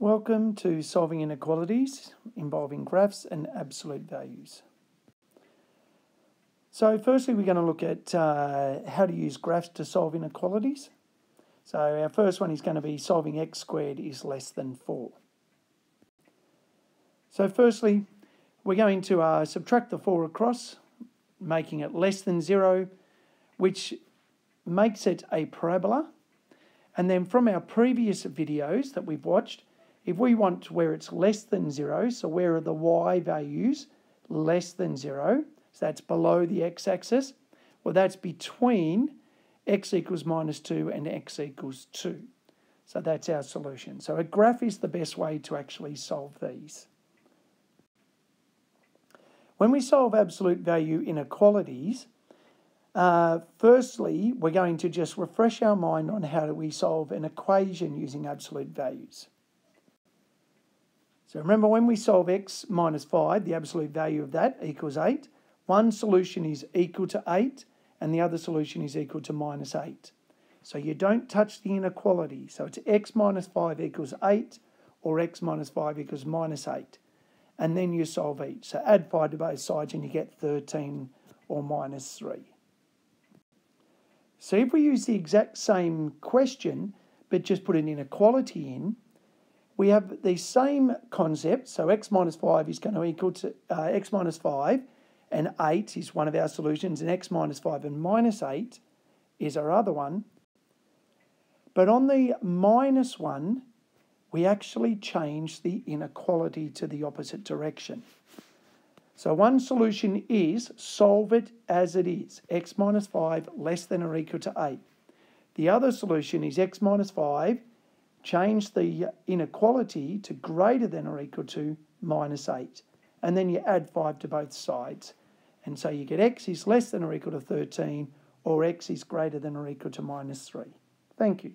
Welcome to Solving Inequalities involving graphs and absolute values. So firstly we're going to look at uh, how to use graphs to solve inequalities. So our first one is going to be solving x squared is less than 4. So firstly we're going to uh, subtract the 4 across making it less than 0 which makes it a parabola and then from our previous videos that we've watched if we want where it's less than 0, so where are the y values less than 0, so that's below the x-axis, well that's between x equals minus 2 and x equals 2. So that's our solution. So a graph is the best way to actually solve these. When we solve absolute value inequalities, uh, firstly, we're going to just refresh our mind on how do we solve an equation using absolute values. So remember when we solve x minus 5, the absolute value of that equals 8. One solution is equal to 8 and the other solution is equal to minus 8. So you don't touch the inequality. So it's x minus 5 equals 8 or x minus 5 equals minus 8. And then you solve each. So add 5 to both sides and you get 13 or minus 3. So if we use the exact same question but just put an inequality in, we have the same concept. So x minus 5 is going to equal to uh, x minus 5 and 8 is one of our solutions and x minus 5 and minus 8 is our other one. But on the minus 1, we actually change the inequality to the opposite direction. So one solution is solve it as it is, x minus 5 less than or equal to 8. The other solution is x minus 5 change the inequality to greater than or equal to minus 8. And then you add 5 to both sides. And so you get x is less than or equal to 13 or x is greater than or equal to minus 3. Thank you.